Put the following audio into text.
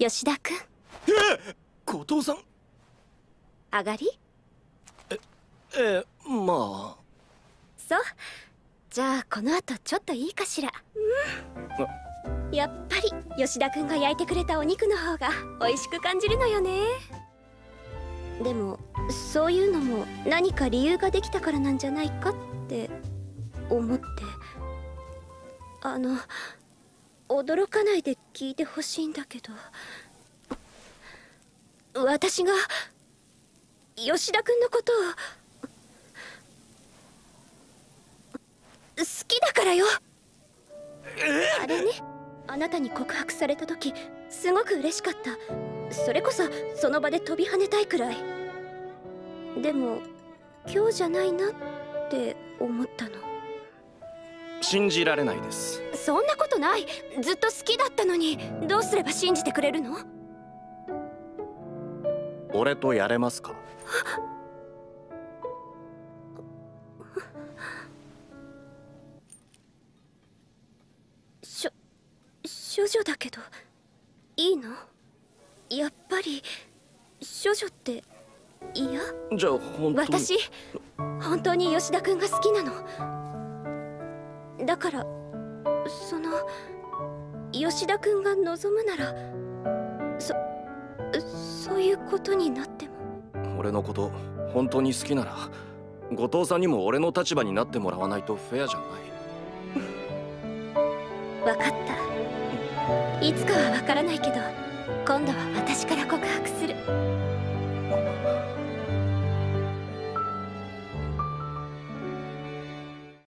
吉田君え後藤さん。上がり？えまあ。そう。じゃあこの後ちょっといいかしら。うん。やっぱり吉田君が焼いてくれたお肉の方が美味しく感じるのよね。でもそういうのも何か理由ができたからなんじゃないかって思って。あの驚かないで聞いてほしいんだけど。私が吉田君のことを好きだからよ。あれねあなたに告白された時すごく嬉しかった。それこそその場で飛び跳ねたいくらい。でも今日じゃないなって思ったの。信じられないです。そんなことない。ずっと好きだったのに。どうすれば信じてくれるの？俺とやれますか？しょ処女だけど。いいの？やっぱり。処女って嫌？じゃあ本当に。私本当に吉田君が好きなのだからその吉田君が望むならそそういうことになっても。俺のこと本当に好きなら後藤さんにも俺の立場になってもらわないとフェアじゃない。分かった。いつかは分からないけど今度は私から告白する